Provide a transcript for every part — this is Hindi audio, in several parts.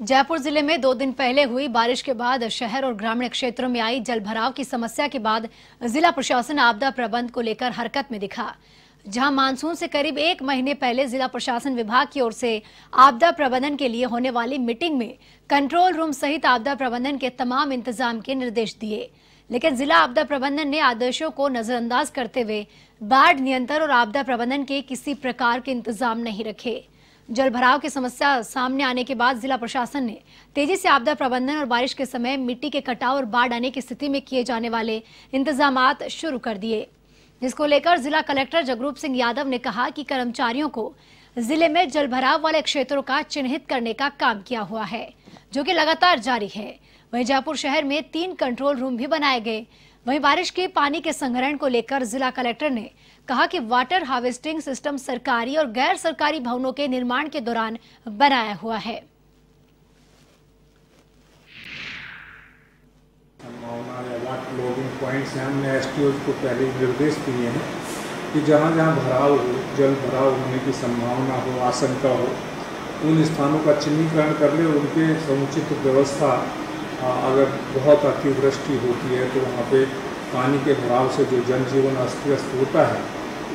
जयपुर ज़िले में दो दिन पहले हुई बारिश के बाद शहर और ग्रामीण क्षेत्रों में आई जल भराव की समस्या के बाद जिला प्रशासन आपदा प्रबंध को लेकर हरकत में दिखा। जहाँ मानसून से करीब एक महीने पहले जिला प्रशासन विभाग की ओर से आपदा प्रबंधन के लिए होने वाली मीटिंग में कंट्रोल रूम सहित आपदा प्रबंधन के तमाम इंतज़ाम के निर्देश दिए। लेकिन जिला आपदा प्रबंधन ने आदेशों को नजरअंदाज करते हुए बाढ़ नियंत्रण और आपदा प्रबंधन के किसी प्रकार के इंतज़ाम नहीं रखे। जल भराव की समस्या सामने आने के बाद जिला प्रशासन ने तेज़ी से आपदा प्रबंधन और बारिश के समय मिट्टी के कटाव और बाढ़ आने की स्थिति में किए जाने वाले इंतज़ाम शुरू कर दिए। जिसको लेकर जिला कलेक्टर जगरूप सिंह यादव ने कहा कि कर्मचारियों को ज़िले में जल भराव वाले क्षेत्रों का चिन्हित करने का काम किया हुआ है, जो कि लगातार जारी है। वहीं जयपुर शहर में तीन कंट्रोल रूम भी बनाए गए वहीं बारिश के पानी के संग्रहण को लेकर जिला कलेक्टर ने कहा कि वाटर हार्वेस्टिंग सिस्टम सरकारी और गैर सरकारी भवनों के निर्माण के दौरान बनाया हुआ है। निर्देश दिए हैं कि जहाँ जहाँ भराव हो, जल भराव होने की संभावना हो, आशंका हो, उन स्थानों का चिन्हीकरण कर ले उनके समुचित व्यवस्था अगर बहुत अतिवृष्टि होती है तो वहाँ पे पानी के भराव से जो जनजीवन अस्त व्यस्त होता है,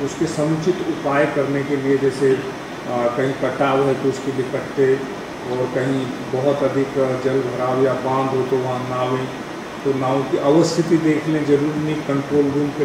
उसके समुचित उपाय करने के लिए जैसे कहीं कटाव है तो उसके लिए कट्टे, और कहीं बहुत अधिक जल भराव या बाँध हो तो वहाँ नावें तो नाव की अवस्थिति देख लें, ज़रूर नहीं कंट्रोल रूम के